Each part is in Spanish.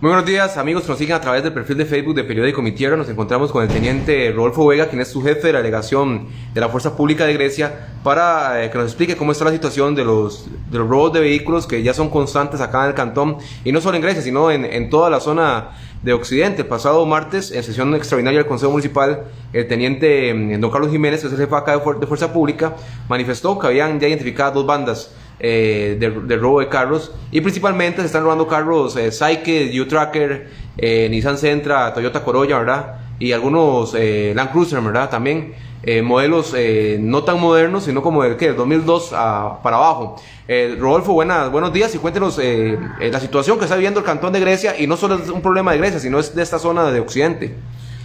Muy buenos días, amigos nos siguen a través del perfil de Facebook de Periódico Mi Tierra. Nos encontramos con el teniente Rodolfo Vega, quien es su jefe de la delegación de la Fuerza Pública de Grecia, para eh, que nos explique cómo está la situación de los, de robos de vehículos que ya son constantes acá en el cantón, y no solo en Grecia, sino en, toda la zona de Occidente. El pasado martes, en sesión extraordinaria del Consejo Municipal, el teniente mm, don Carlos Jiménez, que es el jefe acá de Fuerza Pública, manifestó que habían ya identificado dos bandas eh, de, de robo de carros y principalmente se están robando carros eh, Psyche, U-Tracker, eh, Nissan Sentra, Toyota Corolla, ¿verdad? Y algunos eh, Land Cruiser, ¿verdad? También eh, modelos no tan modernos, sino como del, ¿qué? del 2002 a- para abajo. Rodolfo, buenas, buenos días y cuéntenos la situación que está viviendo el cantón de Grecia y no solo es un problema de Grecia, sino es de esta zona de Occidente.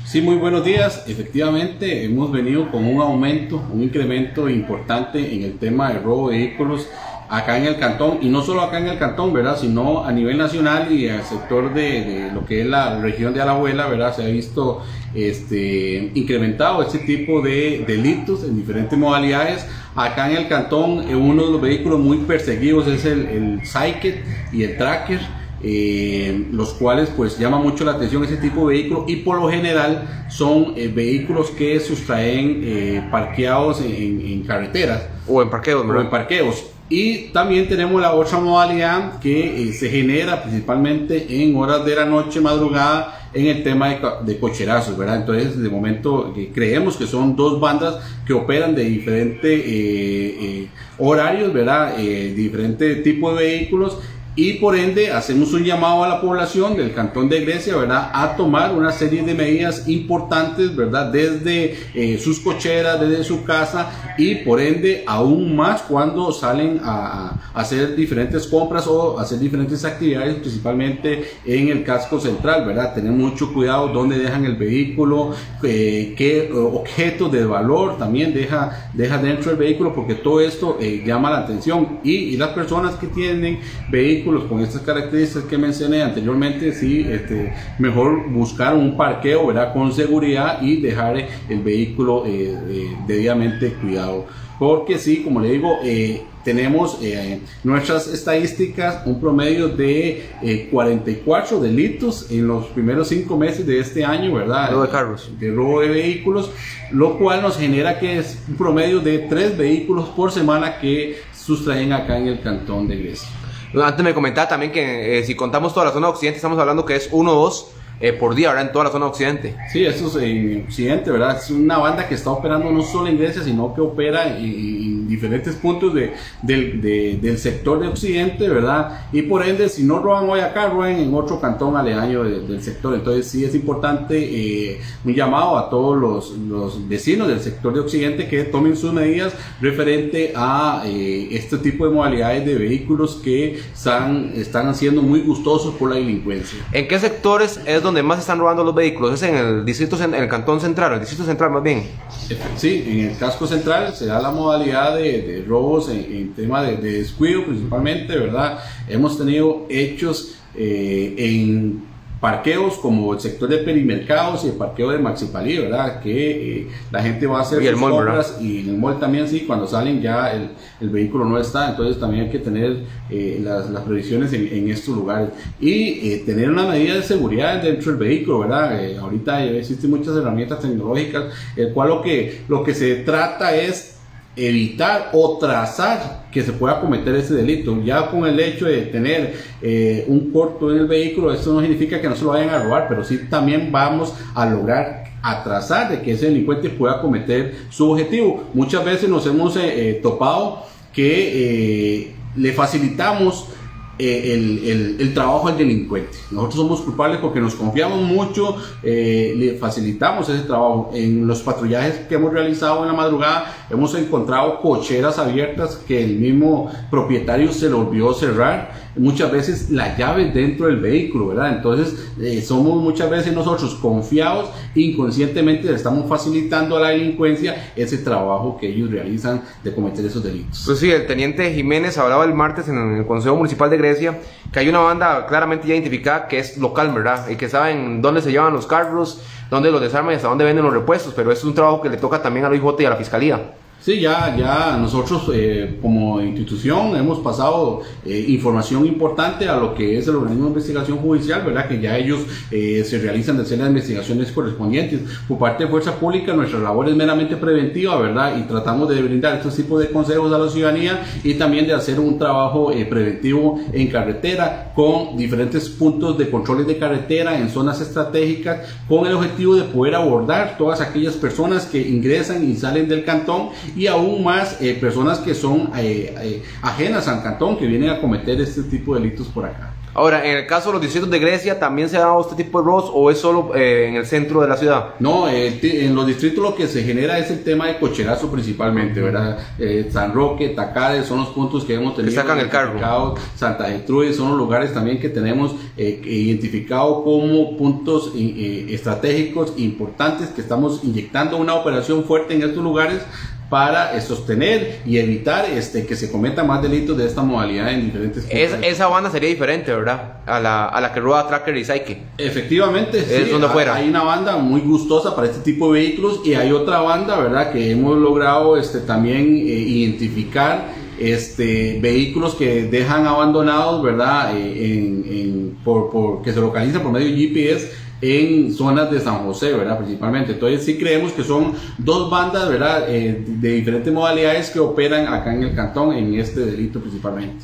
Sí, muy buenos días. Efectivamente, hemos venido con un aumento, un incremento importante en el tema de robo de vehículos acá en el cantón, y no solo acá en el cantón, ¿verdad? Sino a nivel nacional y al sector de, lo que es la región de Alajuela, ¿verdad? Se ha visto este, incrementado este tipo de delitos en diferentes modalidades. Acá en el cantón, eh, uno de los vehículos muy perseguidos es el, el Psyche y el Tracker eh, los cuales pues llama mucho la atención ese tipo de vehículos y por lo general son eh, vehículos que sustraen eh, parqueados en, en carreteras O en parqueos, o en parqueos. Y también tenemos la otra modalidad que eh, se genera principalmente en horas de la noche, madrugada, en el tema de, co- de cocherazos, ¿verdad? Entonces, de momento eh, creemos que son dos bandas que operan de diferentes eh, eh, horarios, ¿verdad? Eh, diferente tipo de vehículos. Y por ende hacemos un llamado a la población del cantón de Grecia, ¿verdad? A tomar una serie de medidas importantes, ¿verdad? Desde eh, sus cocheras, desde su casa y por ende aún más cuando salen a, a hacer diferentes compras o hacer diferentes actividades, principalmente en el casco central, ¿verdad? Tener mucho cuidado dónde dejan el vehículo, eh, qué eh, objetos de valor también deja, deja dentro del vehículo, porque todo esto eh, llama la atención. Y, y las personas que tienen vehículos con estas características que mencioné anteriormente, sí, este, mejor buscar un parqueo, ¿verdad? Con seguridad y dejar eh, el vehículo eh, eh, debidamente cuidado. Porque sí, como le digo, eh, tenemos eh, nuestras estadísticas, un promedio de eh, 44 delitos en los primeros cinco meses de este año, ¿verdad? Robo de carros. De robo de vehículos, lo cual nos genera que es un promedio de tres vehículos por semana que sustraen acá en el cantón de Grecia. Antes me comentaba también que eh, si contamos toda la zona occidente, estamos hablando que es uno o dos eh, por día, ¿verdad? En toda la zona occidente. Sí, eso es en Occidente, ¿verdad? Es una banda que está operando no solo en Grecia, sino que opera en, en diferentes puntos de, del, de- del sector de Occidente, ¿verdad? Y por ende, si no roban hoy acá, roban en otro cantón aledaño de- del sector. Entonces, sí es importante eh, un llamado a todos los, los vecinos del sector de Occidente que tomen sus medidas referente a eh, este tipo de modalidades de vehículos que están, están siendo muy gustosos por la delincuencia. ¿En qué sectores es donde más están robando los vehículos? ¿Es en el distrito, en el cantón central, el distrito central más bien? Sí, en el casco central se da la modalidad de, robos en, tema de, de descuido principalmente, ¿verdad? Hemos tenido hechos eh, en parqueos como el sector de perimercados y el parqueo de Maxipalí, ¿verdad? Que eh, la gente va a hacer Y sus mall, compras y en el mall también sí, cuando salen ya el, el vehículo no está, entonces también hay que tener eh, las, las previsiones en, en estos lugares y eh, tener una medida de seguridad dentro del vehículo, ¿verdad? Eh, ahorita existen muchas herramientas tecnológicas, el cual lo que, lo que se trata es evitar o trazar que se pueda cometer ese delito. Ya con el hecho de tener eh, un corto en el vehículo, eso no significa que no se lo vayan a robar, pero sí también vamos a lograr atrasar de que ese delincuente pueda cometer su objetivo. Muchas veces nos hemos eh, eh, topado que eh, le facilitamos eh, el, el- trabajo al delincuente. Nosotros somos culpables porque nos confiamos mucho, eh, le facilitamos ese trabajo. En los patrullajes que hemos realizado en la madrugada hemos encontrado cocheras abiertas que el mismo propietario se le olvidó cerrar. Muchas veces la llave dentro del vehículo, ¿verdad? Entonces eh, somos muchas veces nosotros confiados, inconscientemente le estamos facilitando a la delincuencia ese trabajo que ellos realizan de cometer esos delitos. Pues sí, el teniente Jiménez hablaba el martes en el Consejo Municipal de Grecia que hay una banda claramente identificada que es local, ¿verdad? Y que saben dónde se llevan los carros, dónde los desarman y hasta dónde venden los repuestos, pero es un trabajo que le toca también al OIJ y a la Fiscalía. Sí, ya, ya nosotros eh, como institución hemos pasado eh, información importante a lo que es el organismo de investigación judicial, ¿verdad? Que ya ellos eh, se realizan de las investigaciones correspondientes. Por parte de Fuerza Pública, nuestra labor es meramente preventiva, ¿verdad? Y tratamos de brindar estos tipos de consejos a la ciudadanía y también de hacer un trabajo preventivo en carretera con diferentes puntos de controles de carretera en zonas estratégicas con el objetivo de poder abordar todas aquellas personas que ingresan y salen del cantón y aún más eh, personas que son eh, eh, ajenas al cantón, que vienen a cometer este tipo de delitos por acá. Ahora, en el caso de los distritos de Grecia, ¿también se ha dado este tipo de robos o es solo en el centro de la ciudad? No, en los distritos lo que se genera es el tema de cocherazo principalmente, ¿verdad? San Roque, Tacade son los puntos que hemos tenido. Que sacan el carro. Santa Gertrude son los lugares también que tenemos identificado como puntos estratégicos importantes que estamos inyectando una operación fuerte en estos lugares para sostener y evitar este, que se cometan más delitos de esta modalidad en diferentes es, Esa banda sería diferente, ¿verdad? A la, a la que roba Tracker y Psyche. Efectivamente, es donde fuera. Hay una banda muy gustosa para este tipo de vehículos y hay otra banda, ¿verdad? Que hemos logrado este, también eh, identificar este, vehículos que dejan abandonados, ¿verdad? Eh, en, por, por, que se localizan por medio de GPS en zonas de San José, ¿verdad? Principalmente. Entonces sí creemos que son dos bandas, ¿verdad? Eh, de diferentes modalidades que operan acá en el cantón en este delito principalmente.